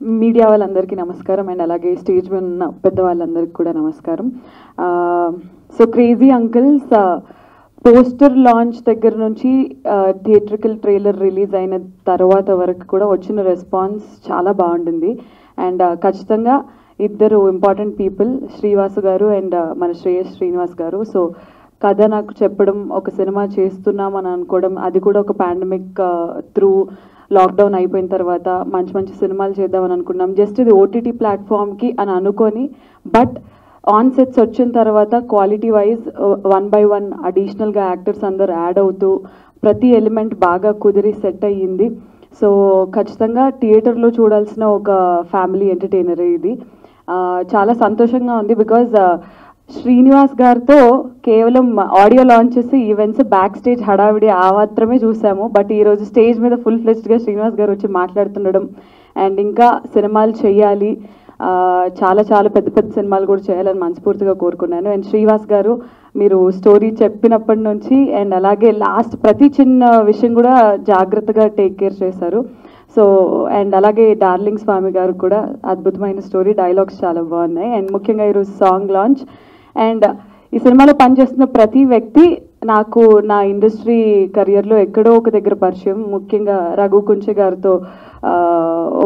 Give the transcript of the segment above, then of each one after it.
Media వాళ్ళందరికీ నమస్కారం and అలాగే స్టేజ్ మీద ఉన్న పెద్దవాళ్ళందరికీ కూడా నమస్కారం. So crazy uncles poster launch దగ్గర నుంచి థియేట్రికల్ ట్రైలర్ రిలీజ్ అయిన తర్వాత వరకు కూడా వచ్చిన రెస్పాన్స్ చాలా బాగుంటుంది. అండ్ ఖచ్చితంగా ఇద్దరు ఇంపార్టెంట్ పీపుల్ శ్రీవాసు గారు అండ్ మన శ్రేయస్ శ్రీనివాస్ గారు. సో కథ నాకు చెప్పడం ఒక సినిమా చేస్తున్నాం అని అనుకోవడం అది కూడా ఒక పాండమిక్ త్రూ లాక్డౌన్ అయిపోయిన తర్వాత మంచి మంచి సినిమాలు చేద్దామని అనుకున్నాం. జస్ట్ ఇది ఓటీటీ ప్లాట్ఫామ్కి అని అనుకొని బట్ ఆన్ సెట్స్ వచ్చిన తర్వాత quality wise one by one అడిషనల్గా యాక్టర్స్ అందరు యాడ్ అవుతూ ప్రతి ఎలిమెంట్ బాగా కుదిరి సెట్ అయ్యింది. సో ఖచ్చితంగా థియేటర్లో చూడాల్సిన ఒక ఫ్యామిలీ ఎంటర్టైనర్ ఇది. Uh, చాలా సంతోషంగా ఉంది బికాజ్ శ్రీనివాస్ గారితో కేవలం ఆడియో లాంచ్ చేసి ఈవెంట్స్ బ్యాక్ స్టేజ్ హడావిడి ఆ మాత్రమే చూసాము. బట్ ఈరోజు స్టేజ్ మీద ఫుల్ ఫ్లెజ్డ్గా శ్రీనివాస్ గారు వచ్చి మాట్లాడుతుండడం అండ్ ఇంకా సినిమాలు చేయాలి. చాలా చాలా పెద్ద పెద్ద సినిమాలు కూడా చేయాలని మనస్ఫూర్తిగా కోరుకున్నాను. అండ్ శ్రీనివాస్ గారు మీరు స్టోరీ చెప్పినప్పటి నుంచి అండ్ అలాగే లాస్ట్ ప్రతి చిన్న విషయం కూడా జాగ్రత్తగా టేక్ కేర్ చేశారు. సో అండ్ అలాగే డార్లింగ్ స్వామి గారు కూడా అద్భుతమైన స్టోరీ డైలాగ్స్ చాలా బాగున్నాయి. అండ్ ముఖ్యంగా ఈరోజు సాంగ్ లాంచ్ అండ్ ఈ సినిమాలో పనిచేస్తున్న ప్రతి వ్యక్తి నాకు నా ఇండస్ట్రీ కెరియర్లో ఎక్కడో ఒక దగ్గర పరిచయం. ముఖ్యంగా రఘు కుంచె గారితో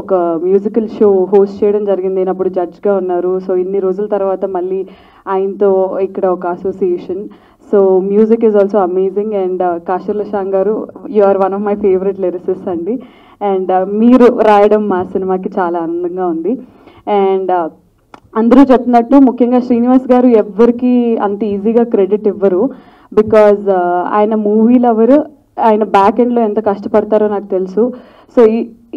ఒక మ్యూజికల్ షో హోస్ట్ చేయడం జరిగింది. నేను అప్పుడు జడ్జ్గా ఉన్నారు. సో ఇన్ని రోజుల తర్వాత మళ్ళీ ఆయనతో ఇక్కడ ఒక association. So music is also amazing and Kasarla Shyam గారు you are one of my favourite lyricists అండి. అండ్ మీరు రాయడం మా సినిమాకి చాలా ఆనందంగా ఉంది. అండ్ అందరూ చెప్తున్నట్టు ముఖ్యంగా శ్రీనివాస్ గారు ఎవ్వరికి అంత ఈజీగా క్రెడిట్ ఇవ్వరు. బికాజ్ ఆయన మూవీ లవర్ ఆయన బ్యాక్ ఎండ్లో ఎంత కష్టపడతారో నాకు తెలుసు. సో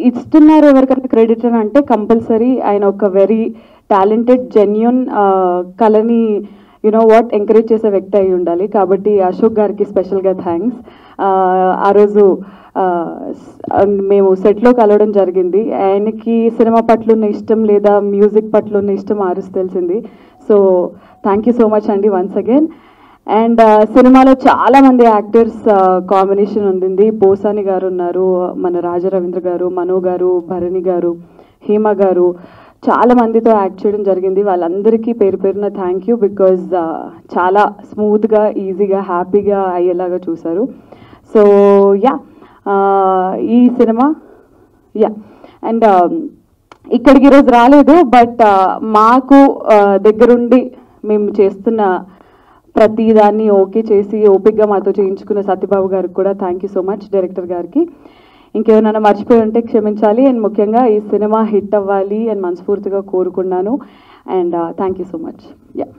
ఇస్తున్నారు ఎవరికైనా క్రెడిట్ అని అంటే కంపల్సరీ ఆయన ఒక వెరీ టాలెంటెడ్ జెన్యున్ కళని యునో వాట్ ఎంకరేజ్ చేసే వ్యక్తి అయి ఉండాలి. కాబట్టి అశోక్ గారికి స్పెషల్గా థ్యాంక్స్ ఆ రోజు మేము సెట్లో కలవడం జరిగింది. ఆయనకి సినిమా పట్ల ఉన్న ఇష్టం లేదా మ్యూజిక్ పట్ల ఉన్న ఇష్టం ఆరుస్ తెలిసింది. So thank you so much అండి వన్స్ అగైన్ అండ్ సినిమాలో చాలామంది యాక్టర్స్ కాంబినేషన్ ఉంది పోసాని గారు ఉన్నారు మన రాజా రవీంద్ర గారు మనో గారు భరణి గారు హేమ గారు. చాలా మందితో యాక్ట్ చేయడం జరిగింది. వాళ్ళందరికీ పేరు పేరున థ్యాంక్ యూ బికాజ్ చాలా స్మూత్గా ఈజీగా హ్యాపీగా అయ్యేలాగా చూశారు. సో యా ఈ సినిమా యా అండ్ um, ఇక్కడికి ఈరోజు రాలేదు బట్ uh, మాకు దగ్గరుండి మేము చేస్తున్న ప్రతిదాన్ని ఓకే చేసి ఓపిక్గా మాతో చేయించుకున్న సత్యబాబు గారికి కూడా thank you so much director గారికి. ఇంకేమైనా మర్చిపోయి ఉంటే క్షమించాలి అండ్ ముఖ్యంగా ఈ సినిమా హిట్ అవ్వాలి అని మనస్ఫూర్తిగా కోరుకున్నాను. And thank you so much yeah